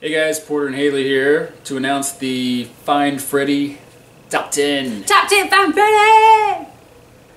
Hey guys, Porter and Haley here to announce the Find Freddie Top 10. Top 10 Find Freddie!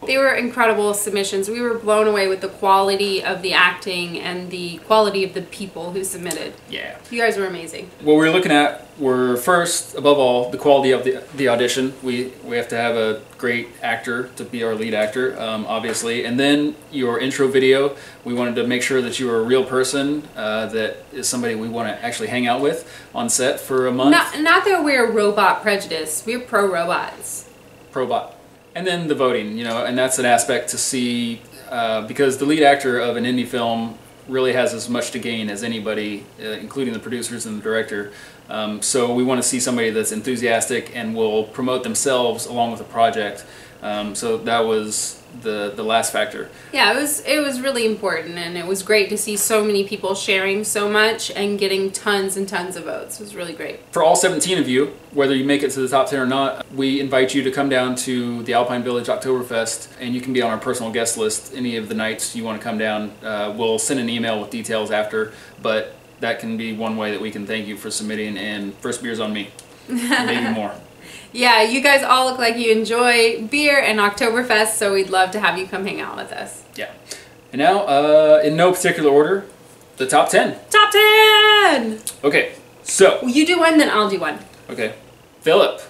They were incredible submissions. We were blown away with the quality of the acting and the quality of the people who submitted. Yeah. You guys were amazing. What we're looking at were first, above all, the quality of the, the audition. We, we have to have a great actor to be our lead actor, um, obviously. And then your intro video, we wanted to make sure that you were a real person, uh, that is somebody we want to actually hang out with on set for a month. Not, not that we're robot prejudice. We're pro robots. Probot. And then the voting, you know, and that's an aspect to see uh, because the lead actor of an indie film really has as much to gain as anybody, uh, including the producers and the director. Um, so we want to see somebody that's enthusiastic and will promote themselves along with the project. Um, so that was the the last factor. Yeah, it was it was really important and it was great to see so many people sharing so much and getting tons and tons of votes. It was really great. For all 17 of you, whether you make it to the top 10 or not, we invite you to come down to the Alpine Village Oktoberfest and you can be on our personal guest list any of the nights you want to come down. Uh, we'll send an email with details after, but that can be one way that we can thank you for submitting and first beer's on me. Maybe more. Yeah, you guys all look like you enjoy beer and Oktoberfest, so we'd love to have you come hang out with us. Yeah. And now, uh, in no particular order, the top 10. Top 10! Okay, so, Well, you do one, then I'll do one. okay. Philip.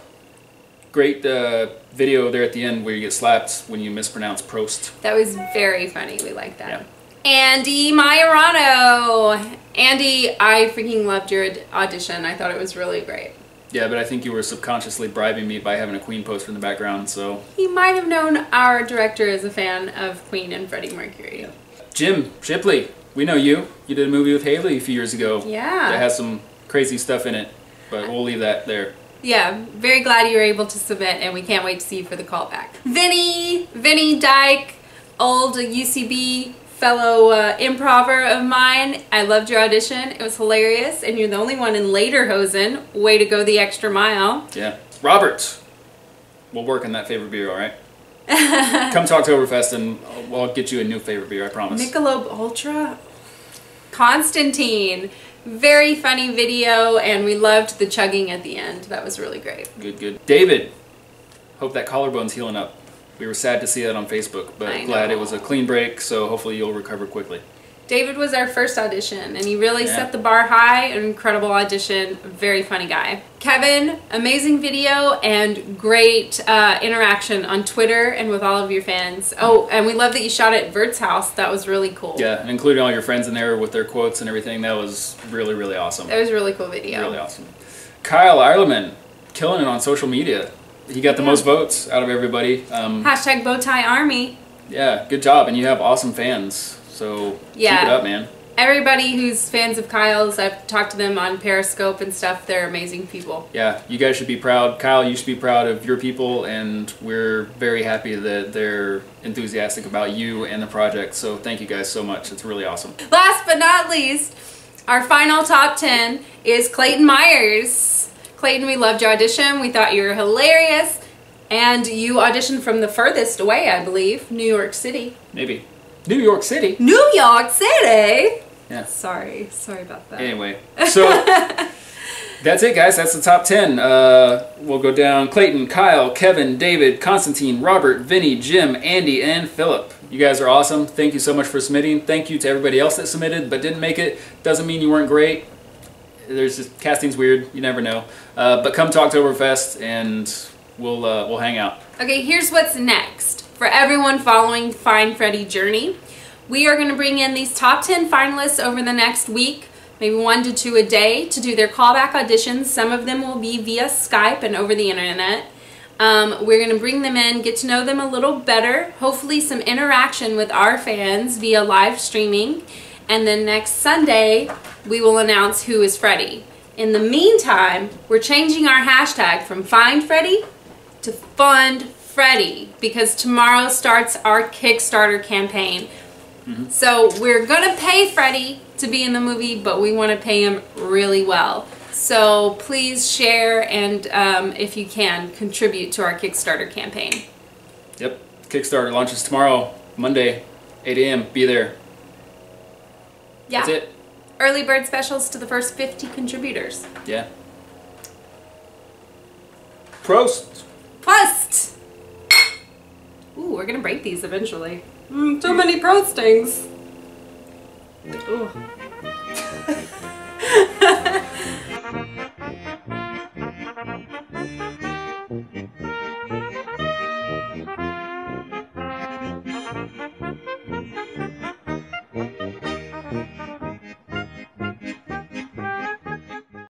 Great uh, video there at the end where you get slapped when you mispronounce Prost. That was very funny. We like that. Yeah. Andy Majorano. Andy, I freaking loved your audition. I thought it was really great. Yeah, but I think you were subconsciously bribing me by having a Queen poster in the background, so. He might have known our director is a fan of Queen and Freddie Mercury. Jim Shipley, we know you. You did a movie with Haley a few years ago. Yeah. That has some crazy stuff in it, but we'll leave that there. Yeah, very glad you were able to submit, and we can't wait to see you for the callback. Vinny, Vinny Dyke, old UCB fellow uh, improver of mine. I loved your audition. It was hilarious, and you're the only one in Lederhosen. Way to go the extra mile. Yeah. Robert, we'll work on that favorite beer, all right? Come to Oktoberfest and I'll I'll get you a new favorite beer, I promise. Michelob Ultra. Constantine. Very funny video, and we loved the chugging at the end. That was really great. Good, good. David, hope that collarbone's healing up. We were sad to see that on Facebook, but glad it was a clean break, so hopefully you'll recover quickly. David was our first audition, and he really Yeah. set the bar high. An incredible audition, very funny guy. Kevin, amazing video and great uh, interaction on Twitter and with all of your fans. Oh, and we love that you shot at Vert's house. That was really cool. Yeah, and including all your friends in there with their quotes and everything, that was really, really awesome. That was a really cool video. Really awesome. Kyle Eierleman, killing it on social media. He got the Yeah. most votes out of everybody. Um, Hashtag Bowtie Army. yeah, good job, and you have awesome fans. So Yeah. keep it up, man. Everybody who's fans of Kyle's, I've talked to them on Periscope and stuff. They're amazing people. Yeah, you guys should be proud. Kyle, you should be proud of your people, and we're very happy that they're enthusiastic about you and the project. So thank you guys so much. It's really awesome. Last but not least, our final top 10 is Clayton Myers. Clayton, we loved your audition. We thought you were hilarious. And you auditioned from the furthest away, I believe, New York City. Maybe New York City. New York City! Yeah. Sorry, sorry about that. Anyway, so that's it, guys. That's the top 10. Uh, we'll go down Clayton, Kyle, Kevin, David, Constantine, Robert, Vinny, Jim, Andy, and Philip. You guys are awesome. Thank you so much for submitting. Thank you to everybody else that submitted but didn't make it. Doesn't mean you weren't great. There's just casting's weird. You never know. Uh, but come to Oktoberfest and we'll uh, we'll hang out. Okay, here's what's next. For everyone following Find Freddie Journey, we are going to bring in these top 10 finalists over the next week, maybe one to two a day, to do their callback auditions. Some of them will be via Skype and over the internet. Um, we're going to bring them in, get to know them a little better, hopefully some interaction with our fans via live streaming. And then next Sunday, we will announce who is Freddie. In the meantime, we're changing our hashtag from Find Freddie to Fund Freddie because tomorrow starts our Kickstarter campaign. So we're gonna pay Freddie to be in the movie, but we want to pay him really well. So please share and, um, if you can, contribute to our Kickstarter campaign. Yep. Kickstarter launches tomorrow, Monday, 8 a.m. Be there. Yeah. That's it. early bird specials to the first 50 contributors. Yeah. Prost. Prost! Ooh, we're gonna break these eventually. Mm, too many prostings. Ooh.